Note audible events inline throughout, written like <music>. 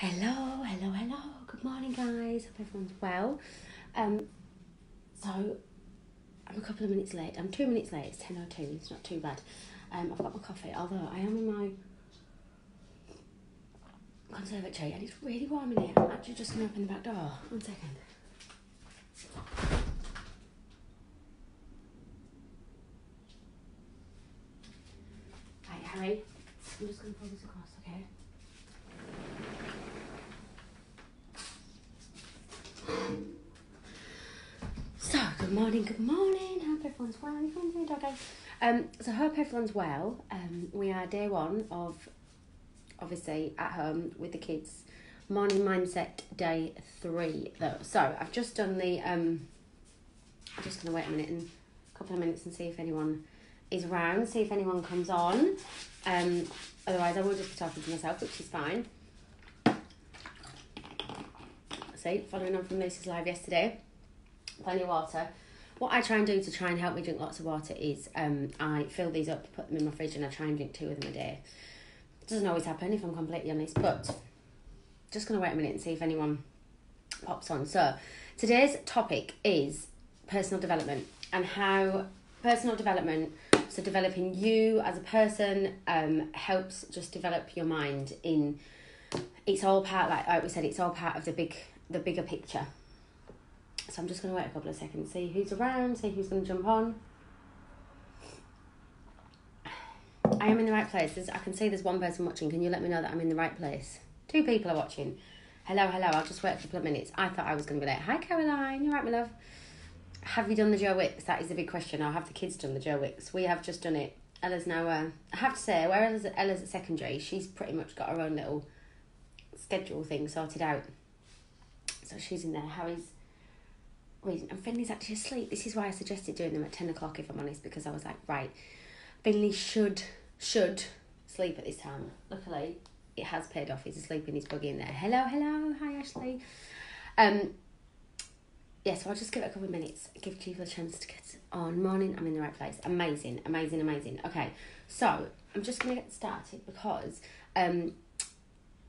Hello, hello, hello. Good morning, guys. Hope everyone's well. Um, so I'm a couple of minutes late. I'm two minutes late. It's ten o two. It's not too bad. Um, I've got my coffee, although I am in my conservatory and it's really warm in here. I'm actually just gonna open the back door. One second. Right, Harry. I'm just gonna pull this across, okay? So, good morning, good morning. Hope everyone's well. Everyone's doing okay. Um, so, hope everyone's well. Um, we are day one of obviously at home with the kids. Morning mindset day three though. So, I've just done the. Um, I'm just gonna wait a minute and a couple of minutes and see if anyone is around. See if anyone comes on. Um, otherwise, I will just be talking to myself, which is fine. See, following on from Lucy's live yesterday plenty of water. What I try and do to try and help me drink lots of water is um, I fill these up, put them in my fridge, and I try and drink two of them a day. doesn't always happen, if I'm completely honest, but just going to wait a minute and see if anyone pops on. So, today's topic is personal development and how personal development, so developing you as a person, um, helps just develop your mind in. It's all part, like, like we said, it's all part of the big, the bigger picture. So I'm just going to wait a couple of seconds, see who's around, see who's going to jump on. I am in the right place. There's, I can see there's one person watching. Can you let me know that I'm in the right place? Two people are watching. Hello, hello. I'll just wait a couple of minutes. I thought I was going to be late. Hi, Caroline. You're right, my love? Have you done the Joe Wicks? That is the big question. Or have the kids done the Joe Wicks? We have just done it. Ella's now, uh, I have to say, where Ella's, Ella's at secondary, she's pretty much got her own little schedule thing sorted out. So she's in there. Harry's reading, and Finley's actually asleep. This is why I suggested doing them at 10 o'clock, if I'm honest, because I was like, right, Finley should, should sleep at this time. Luckily, it has paid off. He's asleep in his buggy in there. Hello, hello. Hi, Ashley. Um, yeah, so I'll just give it a couple of minutes, give people a chance to get on. Morning, I'm in the right place. Amazing, amazing, amazing. Okay, so I'm just going to get started because um,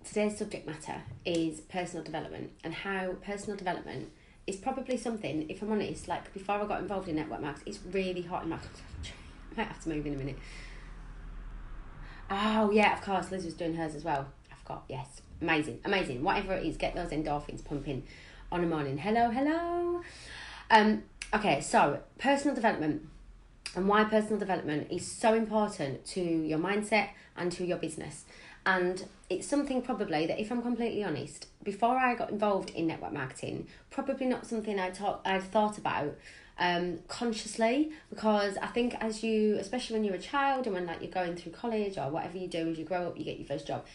today's subject matter is personal development and how personal development is probably something, if I'm honest, like before I got involved in network marketing, it's really hot in my. <laughs> I might have to move in a minute. Oh, yeah, of course, Liz was doing hers as well. I forgot, yes. Amazing, amazing. Whatever it is, get those endorphins pumping on a morning. Hello, hello. Um, okay, so personal development and why personal development is so important to your mindset and to your business. And it's something probably that, if I'm completely honest, before I got involved in network marketing, probably not something I talk I'd thought about um, consciously because I think as you, especially when you're a child and when like you're going through college or whatever you do as you grow up, you get your first job.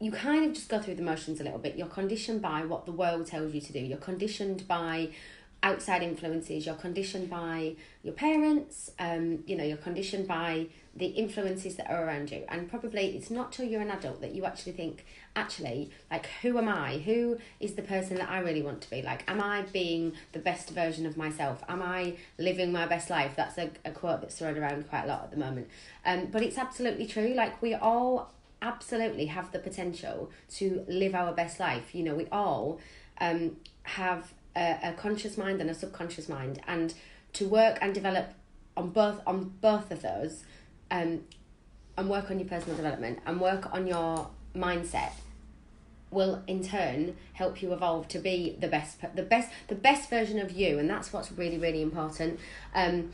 You kind of just go through the motions a little bit. You're conditioned by what the world tells you to do. You're conditioned by outside influences. You're conditioned by your parents. Um, you know, you're conditioned by the influences that are around you. And probably it's not till you're an adult that you actually think, actually, like, who am I? Who is the person that I really want to be? Like, am I being the best version of myself? Am I living my best life? That's a, a quote that's thrown around quite a lot at the moment. Um, but it's absolutely true. Like, we all absolutely have the potential to live our best life. You know, we all um, have a, a conscious mind and a subconscious mind. And to work and develop on both on both of those um, and work on your personal development and work on your mindset will in turn help you evolve to be the best the best the best version of you. And that's what's really really important. Um,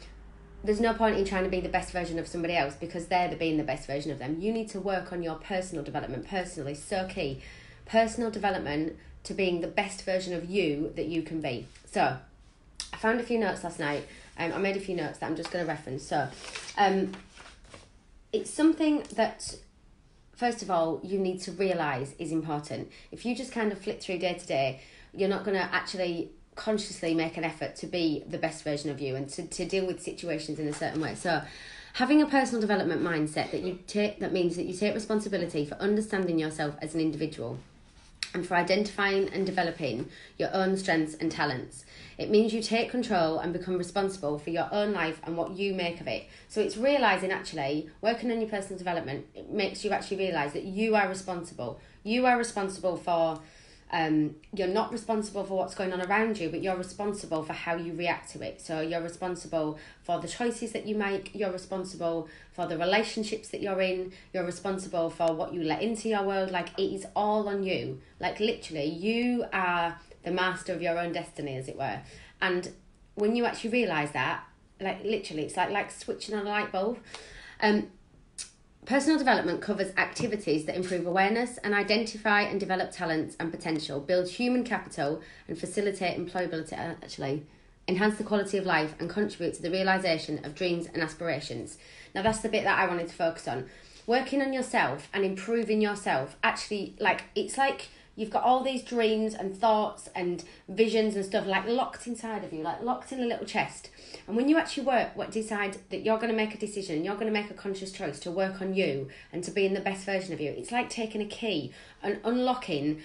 there's no point in trying to be the best version of somebody else because they're the being the best version of them. You need to work on your personal development personally. So key. Personal development to being the best version of you that you can be. So i found a few notes last night. Um, i made a few notes that i'm just going to reference. So um, it's something that first of all you need to realize is important. If you just kind of flip through day to day you're not going to actually consciously make an effort to be the best version of you and to, to deal with situations in a certain way. So having a personal development mindset that you take that means that you take responsibility for understanding yourself as an individual and for identifying and developing your own strengths and talents. It means you take control and become responsible for your own life and what you make of it. So it's realizing actually, working on your personal development, it makes you actually realize that you are responsible. You are responsible for um, you're not responsible for what's going on around you, but you're responsible for how you react to it. So you're responsible for the choices that you make, you're responsible for the relationships that you're in, you're responsible for what you let into your world. Like it is all on you. Like literally, you are the master of your own destiny, as it were. And when you actually realize that, like literally, it's like like switching on a light bulb. Um, Personal development covers activities that improve awareness and identify and develop talents and potential, build human capital and facilitate employability, actually, enhance the quality of life and contribute to the realisation of dreams and aspirations. Now, that's the bit that I wanted to focus on. Working on yourself and improving yourself, actually, like, it's like you've got all these dreams and thoughts and visions and stuff like locked inside of you, like locked in a little chest. And when you actually work, what decide that you're going to make a decision, you're going to make a conscious choice to work on you and to be in the best version of you. It's like taking a key and unlocking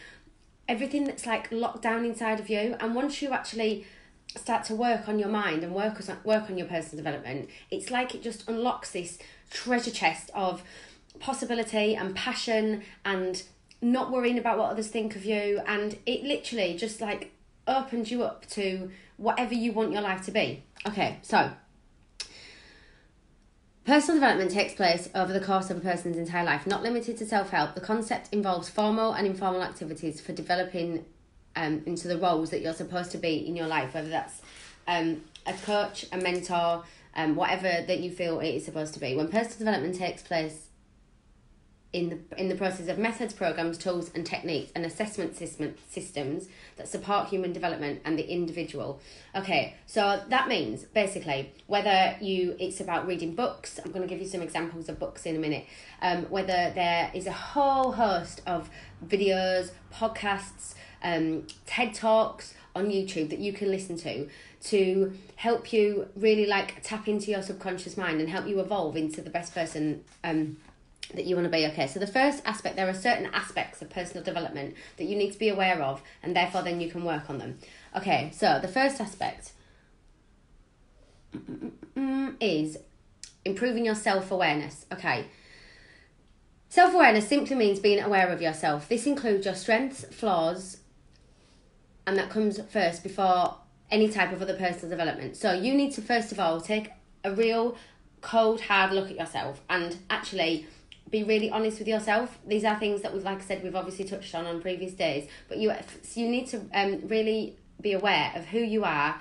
everything that's like locked down inside of you. And once you actually start to work on your mind and work work on your personal development, it's like it just unlocks this treasure chest of possibility and passion and not worrying about what others think of you and it literally just like opens you up to whatever you want your life to be okay so Personal development takes place over the course of a person's entire life, not limited to self help. The concept involves formal and informal activities for developing um, into the roles that you're supposed to be in your life, whether that's um, a coach, a mentor, um, whatever that you feel it is supposed to be. When personal development takes place in the in the process of methods, programs, tools, and techniques, and assessment system, systems that support human development and the individual. Okay, so that means basically whether you it's about reading books. I'm going to give you some examples of books in a minute. Um, whether there is a whole host of videos, podcasts, um, TED talks on YouTube that you can listen to to help you really like tap into your subconscious mind and help you evolve into the best person. Um, that you want to be okay. So the first aspect, there are certain aspects of personal development that you need to be aware of, and therefore then you can work on them. Okay, so the first aspect <clears throat> is improving your self awareness. Okay. Self awareness simply means being aware of yourself. This includes your strengths, flaws, and that comes first before any type of other personal development. So you need to first of all take a real cold, hard look at yourself and actually be really honest with yourself. These are things that we've, like I said, we've obviously touched on on previous days. But you, you need to um, really be aware of who you are,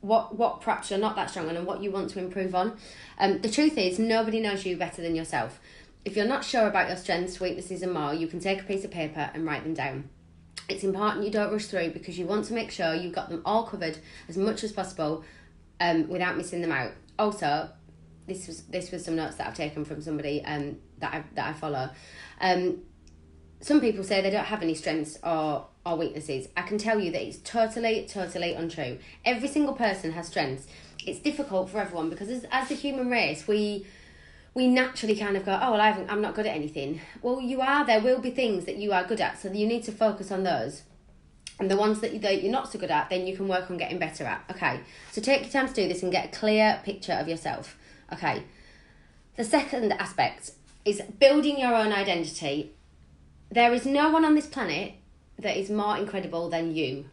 what what perhaps you're not that strong on, and what you want to improve on. Um, the truth is, nobody knows you better than yourself. If you're not sure about your strengths, weaknesses, and more, you can take a piece of paper and write them down. It's important you don't rush through because you want to make sure you've got them all covered as much as possible um, without missing them out. Also, this was this was some notes that I've taken from somebody um, that I that I follow. Um, some people say they don't have any strengths or or weaknesses. I can tell you that it's totally totally untrue. Every single person has strengths. It's difficult for everyone because as as the human race we we naturally kind of go, oh well, I I'm not good at anything. Well, you are. There will be things that you are good at, so you need to focus on those. And the ones that, you, that you're not so good at, then you can work on getting better at. Okay, so take your time to do this and get a clear picture of yourself. Okay. The second aspect is building your own identity. There is no one on this planet that is more incredible than you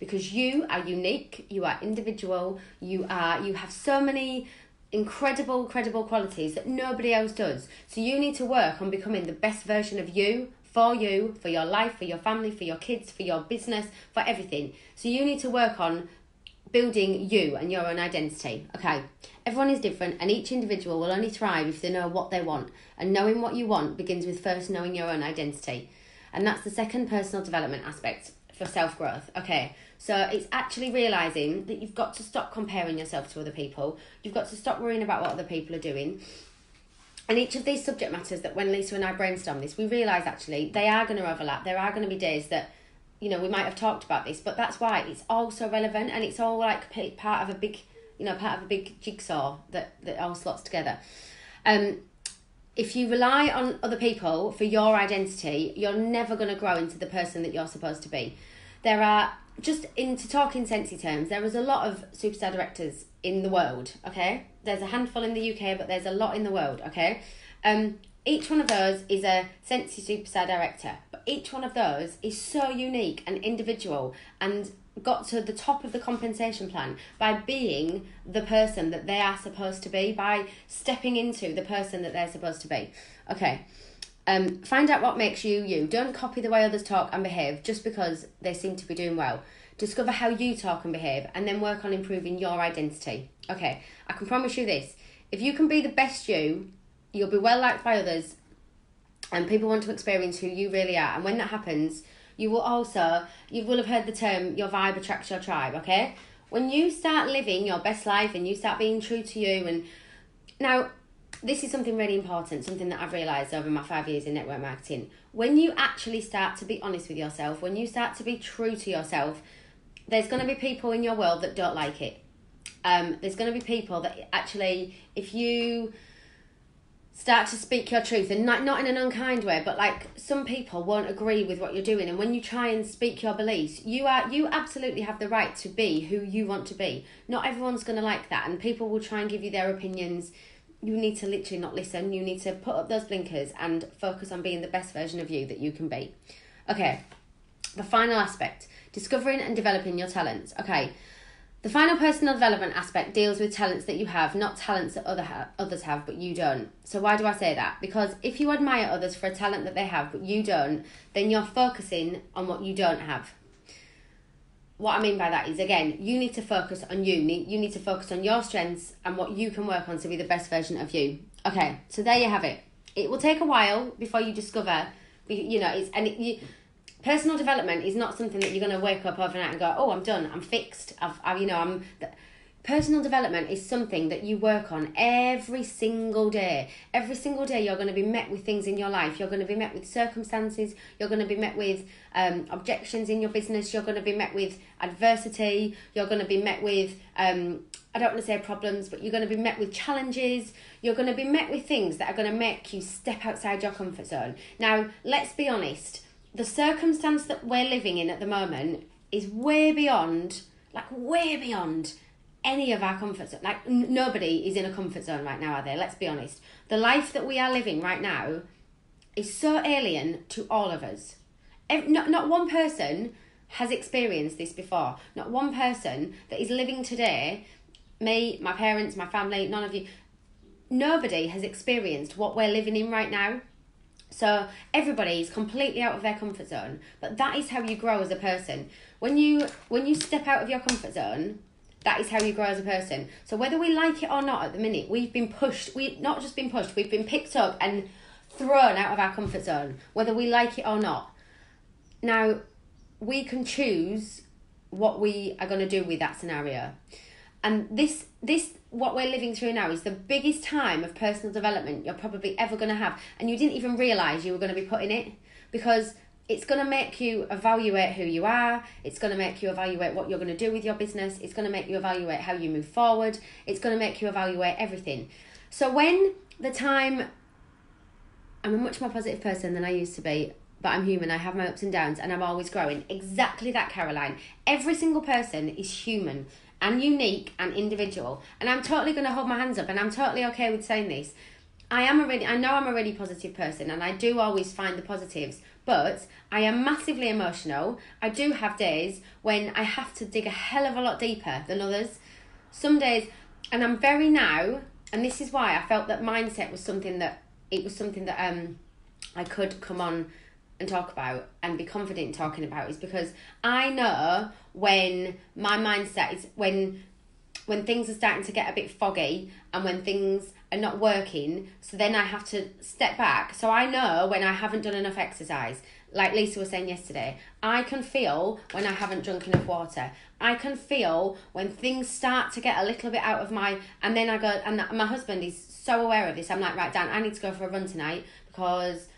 because you are unique, you are individual, you are you have so many incredible credible qualities that nobody else does. So you need to work on becoming the best version of you for you, for your life, for your family, for your kids, for your business, for everything. So you need to work on building you and your own identity. Okay, everyone is different, and each individual will only thrive if they know what they want. And knowing what you want begins with first knowing your own identity. And that's the second personal development aspect for self growth. Okay, so it's actually realizing that you've got to stop comparing yourself to other people, you've got to stop worrying about what other people are doing. And each of these subject matters that when Lisa and I brainstorm this, we realise actually they are going to overlap. There are going to be days that you know, we might have talked about this, but that's why it's all so relevant and it's all like part of a big, you know, part of a big jigsaw that, that all slots together. Um, if you rely on other people for your identity, you're never going to grow into the person that you're supposed to be. There are just into talking Scentsy terms, there is a lot of superstar directors in the world, okay? There's a handful in the UK, but there's a lot in the world, okay? Um, each one of those is a Scentsy Superstar director, but each one of those is so unique and individual and got to the top of the compensation plan by being the person that they are supposed to be, by stepping into the person that they're supposed to be. Okay. Um, find out what makes you you. Don't copy the way others talk and behave just because they seem to be doing well. Discover how you talk and behave and then work on improving your identity. Okay, I can promise you this. If you can be the best you you'll be well liked by others and people want to experience who you really are. And when that happens you will also you will have heard the term your vibe attracts your tribe okay? When you start living your best life and you start being true to you and now this is something really important something that i've realized over my five years in network marketing. When you actually start to be honest with yourself when you start to be true to yourself there's going to be people in your world that don't like it. Um, there's going to be people that actually if you start to speak your truth and not, not in an unkind way but like some people won't agree with what you're doing and when you try and speak your beliefs you are you absolutely have the right to be who you want to be. Not everyone's going to like that and people will try and give you their opinions. You need to literally not listen you need to put up those blinkers and focus on being the best version of you that you can be. Okay the final aspect discovering and developing your talents. Okay the final personal development aspect deals with talents that you have, not talents that other ha- others have, but you don't. So, why do I say that? Because if you admire others for a talent that they have, but you don't, then you're focusing on what you don't have. What I mean by that is, again, you need to focus on you. You need to focus on your strengths and what you can work on to be the best version of you. Okay, so there you have it. It will take a while before you discover, you know, it's and it, you personal development is not something that you're going to wake up overnight and go, oh, I'm done, I'm fixed. I've, I, you know, I'm. Personal development is something that you work on every single day. Every single day, you're going to be met with things in your life. You're going to be met with circumstances. You're going to be met with um, objections in your business. You're going to be met with adversity. You're going to be met with, um, I don't want to say problems, but you're going to be met with challenges. You're going to be met with things that are going to make you step outside your comfort zone. Now, let's be honest the circumstance that we're living in at the moment is way beyond, like way beyond any of our comfort zone. Like n- nobody is in a comfort zone right now, are they? Let's be honest. The life that we are living right now is so alien to all of us. Every, not not one person has experienced this before. Not one person that is living today, me, my parents, my family, none of you, nobody has experienced what we're living in right now. So everybody is completely out of their comfort zone, but that is how you grow as a person. When you when you step out of your comfort zone, that is how you grow as a person. So whether we like it or not at the minute, we've been pushed. We not just been pushed, we've been picked up and thrown out of our comfort zone, whether we like it or not. Now, we can choose what we are going to do with that scenario. And this this what we're living through now is the biggest time of personal development you're probably ever going to have. And you didn't even realize you were going to be put in it because it's going to make you evaluate who you are. It's going to make you evaluate what you're going to do with your business. It's going to make you evaluate how you move forward. It's going to make you evaluate everything. So when the time i'm a much more positive person than i used to be but i'm human. I have my ups and downs and i'm always growing. Exactly that caroline. Every single person is human and unique and individual. And I'm totally going to hold my hands up and I'm totally okay with saying this. I am a really, I know I'm a really positive person and I do always find the positives, but I am massively emotional. I do have days when I have to dig a hell of a lot deeper than others. Some days, and I'm very now, and this is why I felt that mindset was something that it was something that um I could come on and talk about and be confident talking about is because I know when my mindset is when when things are starting to get a bit foggy and when things are not working so then I have to step back. So I know when I haven't done enough exercise. Like Lisa was saying yesterday I can feel when I haven't drunk enough water. I can feel when things start to get a little bit out of my and then I go and my husband is so aware of this. I'm like right Dan I need to go for a run tonight because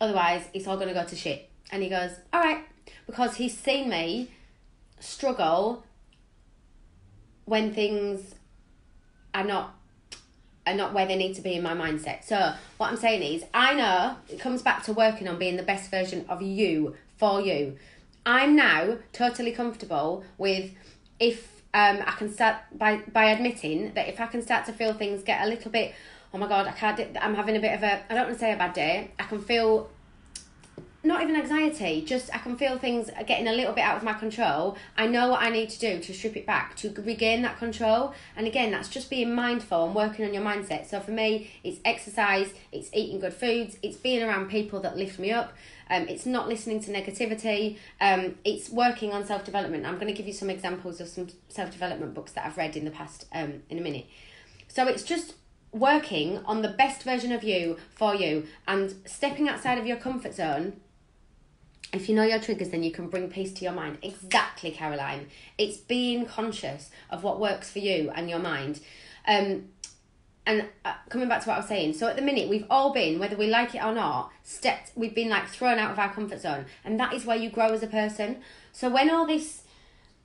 Otherwise, it's all going to go to shit. And he goes, all right. Because he's seen me struggle when things are not are not where they need to be in my mindset. So what I'm saying is, I know it comes back to working on being the best version of you for you. I'm now totally comfortable with if um, I can start by by admitting that if I can start to feel things get a little bit, oh my god, I can't. I'm having a bit of a. I don't want to say a bad day. I can feel not even anxiety, just I can feel things getting a little bit out of my control. I know what I need to do to strip it back, to regain that control. And again, that's just being mindful and working on your mindset. So for me, it's exercise, it's eating good foods, it's being around people that lift me up. Um, it's not listening to negativity. Um, it's working on self development. I'm going to give you some examples of some self development books that I've read in the past um, in a minute. So it's just working on the best version of you for you and stepping outside of your comfort zone if you know your triggers, then you can bring peace to your mind. Exactly, Caroline. It's being conscious of what works for you and your mind. Um, and uh, coming back to what I was saying, so at the minute we've all been, whether we like it or not, stepped. We've been like thrown out of our comfort zone, and that is where you grow as a person. So when all this,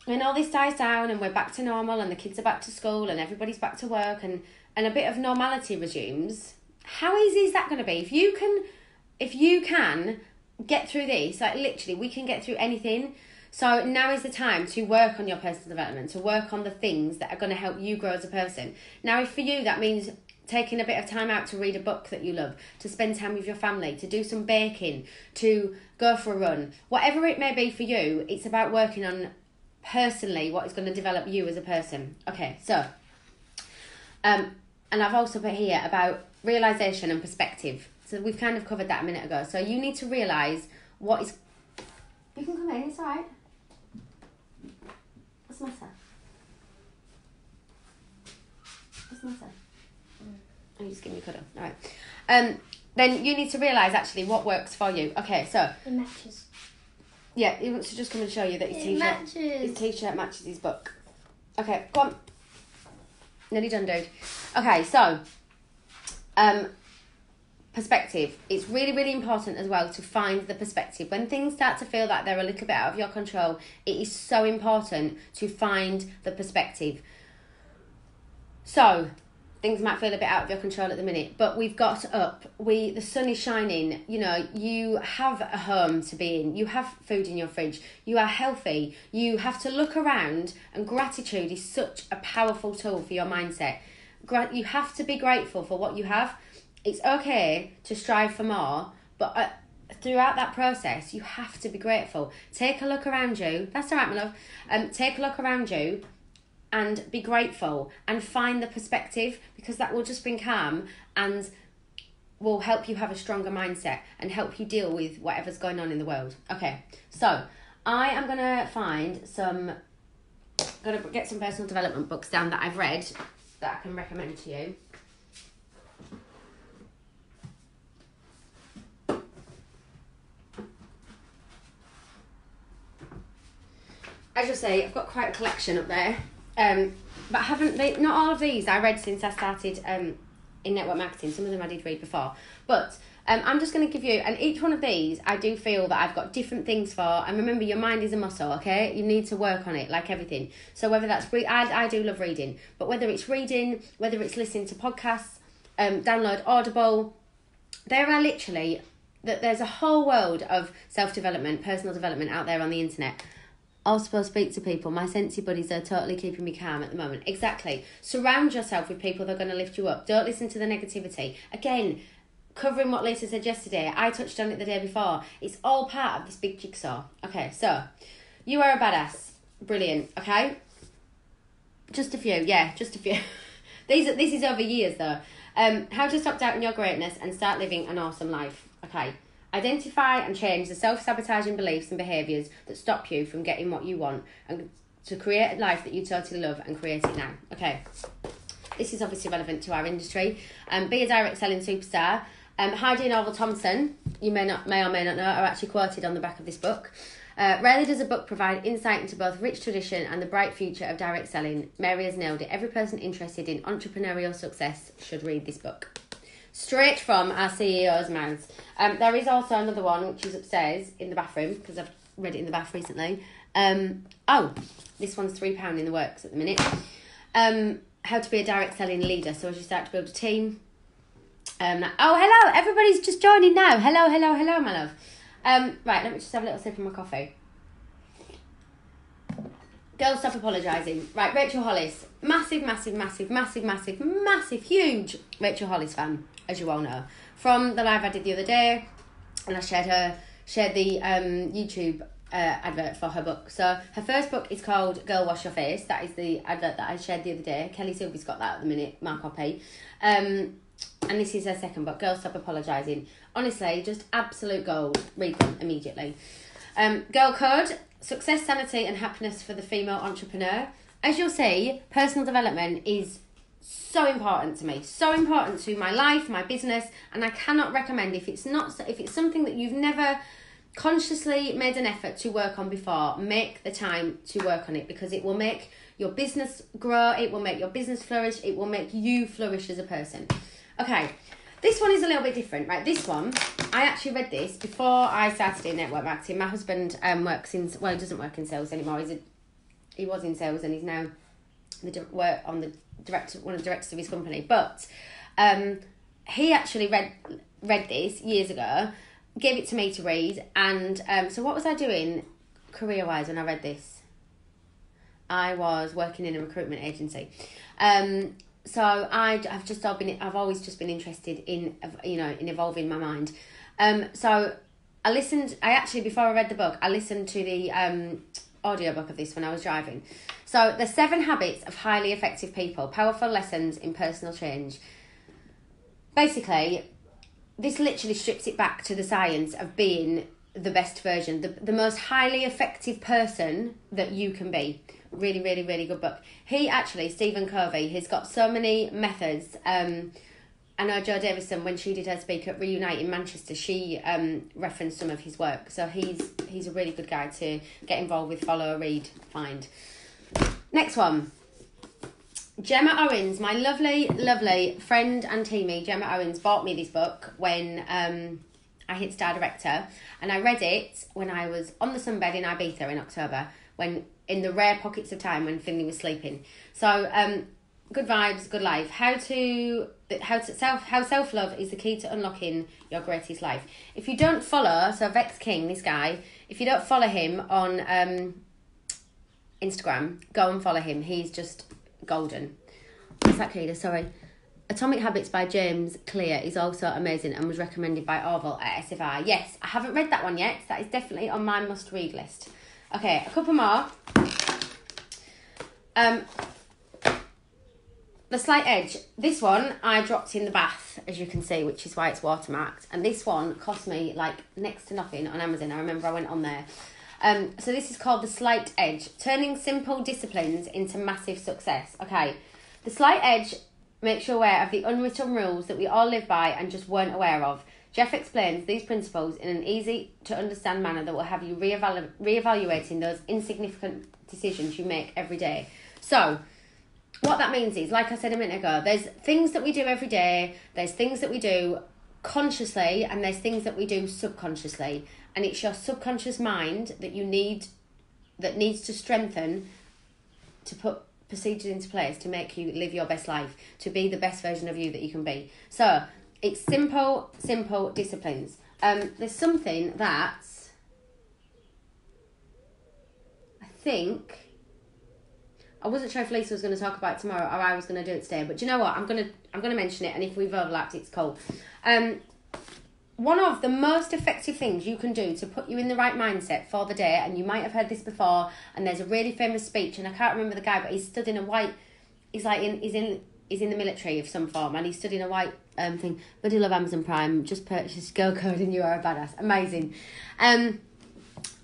when all this dies down, and we're back to normal, and the kids are back to school, and everybody's back to work, and and a bit of normality resumes, how easy is that going to be? If you can, if you can get through this. Like literally, we can get through anything. So now is the time to work on your personal development, to work on the things that are going to help you grow as a person. Now, if for you that means taking a bit of time out to read a book that you love, to spend time with your family, to do some baking, to go for a run, whatever it may be for you, it's about working on personally what is going to develop you as a person. Okay, so, um, and I've also put here about realization and perspective. So we've kind of covered that a minute ago. So you need to realise what is. You can come in, it's alright. What's the matter? What's the matter? Oh, you just give me a cuddle. Alright. Um, then you need to realise actually what works for you. Okay, so. It matches. Yeah, he wants to just come and show you that his t-shirt, Matches. his t-shirt matches his book. Okay, go on. Nearly done, dude. Okay, so, um, perspective. It's really, really important as well to find the perspective. When things start to feel like they're a little bit out of your control, it is so important to find the perspective. So, things might feel a bit out of your control at the minute, but we've got up. We the sun is shining. You know, you have a home to be in. You have food in your fridge. You are healthy. You have to look around, and gratitude is such a powerful tool for your mindset. You have to be grateful for what you have it's okay to strive for more, but uh, throughout that process, you have to be grateful. Take a look around you. That's all right, my love. Um, take a look around you and be grateful and find the perspective because that will just bring calm and will help you have a stronger mindset and help you deal with whatever's going on in the world. Okay, so I am gonna find some, gonna get some personal development books down that I've read that I can recommend to you. as you say, I've got quite a collection up there. Um, but haven't they not all of these I read since I started um, in network marketing. Some of them I did read before, but um, I'm just going to give you and each one of these I do feel that I've got different things for. And remember, your mind is a muscle. Okay, you need to work on it like everything. So whether that's re- I I do love reading, but whether it's reading, whether it's listening to podcasts, um, download Audible, there are literally that there's a whole world of self development, personal development out there on the internet. I'll to speak to people. My Scentsy buddies are totally keeping me calm at the moment. Exactly. Surround yourself with people that are going to lift you up. Don't listen to the negativity. Again, covering what Lisa said yesterday, I touched on it the day before. It's all part of this big jigsaw. Okay, so you are a badass. Brilliant. Okay. Just a few, yeah, just a few. <laughs> These are, this is over years though. Um, how to stop doubting your greatness and start living an awesome life. Okay. Identify and change the self sabotaging beliefs and behaviours that stop you from getting what you want and to create a life that you totally love and create it now. Okay, this is obviously relevant to our industry. Um, be a direct selling superstar. Um, Heidi and Orville Thompson, you may not may or may not know, are actually quoted on the back of this book. Uh, rarely does a book provide insight into both rich tradition and the bright future of direct selling. Mary has nailed it. Every person interested in entrepreneurial success should read this book straight from our CEO's mouths. Um, there is also another one which is upstairs in the bathroom because I've read it in the bath recently. Um, oh, this one's three pound in the works at the minute. Um, how to be a direct selling leader. So as you start to build a team. Um, oh, hello, everybody's just joining now. Hello, hello, hello, my love. Um, right, let me just have a little sip of my coffee. Girls, stop apologising. Right, Rachel Hollis, massive, massive, massive, massive, massive, massive, huge Rachel Hollis fan, as you all know, from the live I did the other day, and I shared her shared the um, YouTube uh, advert for her book. So her first book is called Girl Wash Your Face. That is the advert that I shared the other day. Kelly Sylvie's got that at the minute, my copy. Um, and this is her second book, Girl Stop Apologising. Honestly, just absolute gold. Read them immediately. Um, Girl Code, Success, Sanity and Happiness for the Female Entrepreneur. As you'll see, personal development is so important to me so important to my life my business and i cannot recommend if it's not if it's something that you've never consciously made an effort to work on before, make the time to work on it because it will make your business grow, it will make your business flourish, it will make you flourish as a person. Okay, this one is a little bit different, right? This one, I actually read this before I started in network marketing. My husband um, works in, well, he doesn't work in sales anymore. He's a, he was in sales and he's now the work on the director, one of the directors of his company. But um, he actually read read this years ago gave it to me to read. And um, so, what was I doing career wise when I read this? I was working in a recruitment agency. Um, so I, I've just I've been I've always just been interested in you know in evolving my mind. Um, so I listened. I actually before I read the book, I listened to the um, audiobook of this when I was driving. So the seven habits of highly effective people: powerful lessons in personal change. Basically, this literally strips it back to the science of being the best version, the, the most highly effective person that you can be. Really, really, really good book. He actually, Stephen Covey, he's got so many methods. Um, I know Jo Davison, when she did her speak at Reunite in Manchester, she um, referenced some of his work. So he's he's a really good guy to get involved with, follow, read, find. Next one. Gemma Owens, my lovely, lovely friend and teammate, Gemma Owens, bought me this book when um, I hit Star Director, and I read it when I was on the sunbed in Ibiza in October, when in the rare pockets of time when Finley was sleeping. So, um, good vibes, good life. How to how to self how self love is the key to unlocking your greatest life. If you don't follow, so Vex King, this guy, if you don't follow him on um, Instagram, go and follow him. He's just golden. What's that? Sorry. Atomic Habits by James Clear is also amazing and was recommended by Orville at SFI. Yes, I haven't read that one yet. That is definitely on my must read list. Okay, a couple more. Um, the Slight Edge. This one I dropped in the bath, as you can see, which is why it's watermarked. And this one cost me like next to nothing on Amazon. I remember I went on there. Um, so this is called The Slight Edge Turning Simple Disciplines into Massive Success. Okay, The Slight Edge makes you aware of the unwritten rules that we all live by and just weren't aware of. Jeff explains these principles in an easy to understand manner that will have you re-evalu- re-evaluating those insignificant decisions you make every day. So, what that means is, like I said a minute ago, there's things that we do every day, there's things that we do consciously, and there's things that we do subconsciously and it's your subconscious mind that you need that needs to strengthen to put procedures into place to make you live your best life to be the best version of you that you can be so it's simple simple disciplines um there's something that i think I wasn't sure if Lisa was going to talk about it tomorrow or I was going to do it today, but you know what? I'm going to I'm going to mention it, and if we've overlapped, it's cool. Um, one of the most effective things you can do to put you in the right mindset for the day, and you might have heard this before, and there's a really famous speech, and I can't remember the guy, but he stood in a white, he's like in, he's in, he's in the military of some form, and he stood in a white um thing. I love Amazon Prime. Just purchase Girl Code, and you are a badass. Amazing. Um,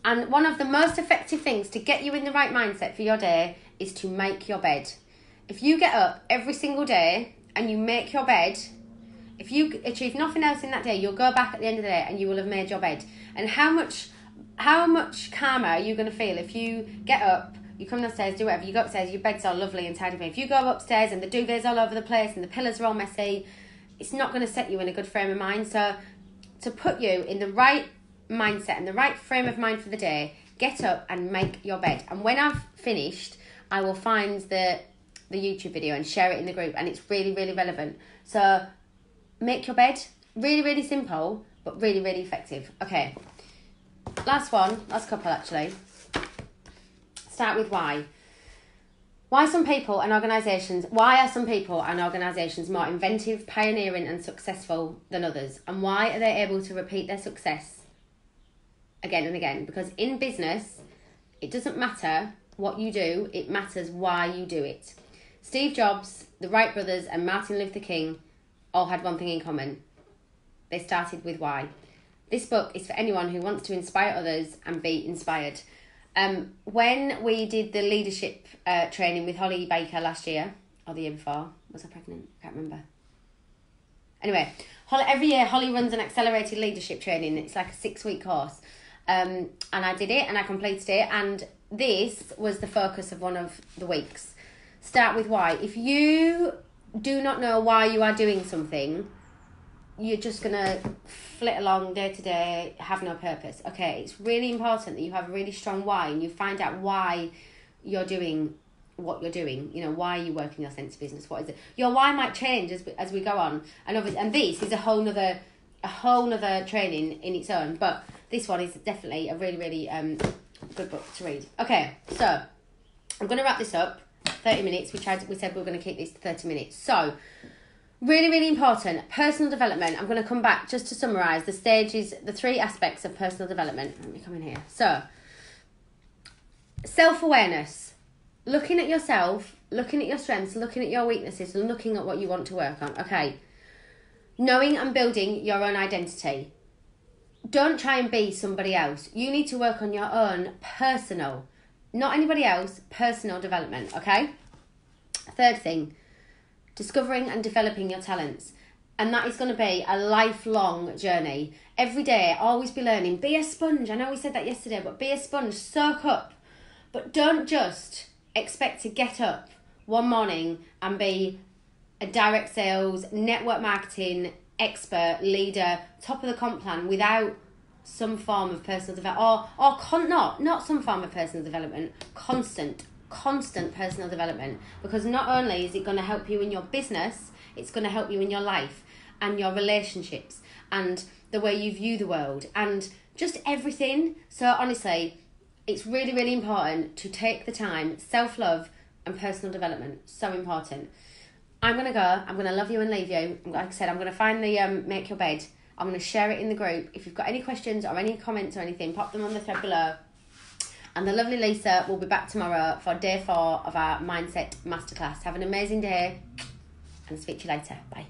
and one of the most effective things to get you in the right mindset for your day is to make your bed. If you get up every single day and you make your bed if you achieve nothing else in that day, you'll go back at the end of the day and you will have made your bed. And how much how much calmer are you going to feel if you get up, you come downstairs, do whatever, you go upstairs, your bed's all lovely and tidy. If you go upstairs and the duvet's all over the place and the pillows are all messy, it's not going to set you in a good frame of mind. So, to put you in the right mindset and the right frame of mind for the day, get up and make your bed. And when I've finished, I will find the the YouTube video and share it in the group, and it's really, really relevant. So make your bed. Really, really simple, but really, really effective. Okay. Last one, last couple actually. Start with why. Why some people and organisations, why are some people and organisations more inventive, pioneering, and successful than others? And why are they able to repeat their success again and again? Because in business, it doesn't matter what you do, it matters why you do it. Steve Jobs, the Wright brothers, and Martin Luther King all had one thing in common they started with why. This book is for anyone who wants to inspire others and be inspired. Um, when we did the leadership uh, training with Holly Baker last year, or the year before, was I pregnant? I can't remember. Anyway, Holly, every year Holly runs an accelerated leadership training. It's like a six week course. Um, and I did it and I completed it. And this was the focus of one of the weeks. Start with why. If you do not know why you are doing something, you're just gonna flit along day to day, have no purpose. Okay, it's really important that you have a really strong why and you find out why you're doing what you're doing. You know, why are you working your Scentsy business? What is it? Your why might change as we, as we go on, and obviously, and this is a whole nother a whole nother training in its own. But this one is definitely a really really um good book to read. Okay, so I'm gonna wrap this up. Thirty minutes. We tried. We said we were gonna keep this to thirty minutes. So Really, really important. Personal development. I'm going to come back just to summarize the stages, the three aspects of personal development. Let me come in here. So, self awareness. Looking at yourself, looking at your strengths, looking at your weaknesses, and looking at what you want to work on. Okay. Knowing and building your own identity. Don't try and be somebody else. You need to work on your own personal, not anybody else, personal development. Okay. Third thing discovering and developing your talents. And that is going to be a lifelong journey. Every day, always be learning. Be a sponge. I know we said that yesterday, but be a sponge. Soak up. But don't just expect to get up one morning and be a direct sales, network marketing expert, leader, top of the comp plan without some form of personal development or or con- not not some form of personal development constant constant personal development because not only is it going to help you in your business, it's going to help you in your life and your relationships and the way you view the world and just everything. So, honestly, it's really, really important to take the time, self love and personal development. So important. I'm going to go, I'm going to love you and leave you. Like I said, I'm going to find the um, Make Your Bed. I'm going to share it in the group. If you've got any questions or any comments or anything, pop them on the thread below. And the lovely Lisa will be back tomorrow for day four of our Mindset Masterclass. Have an amazing day and speak to you later. Bye.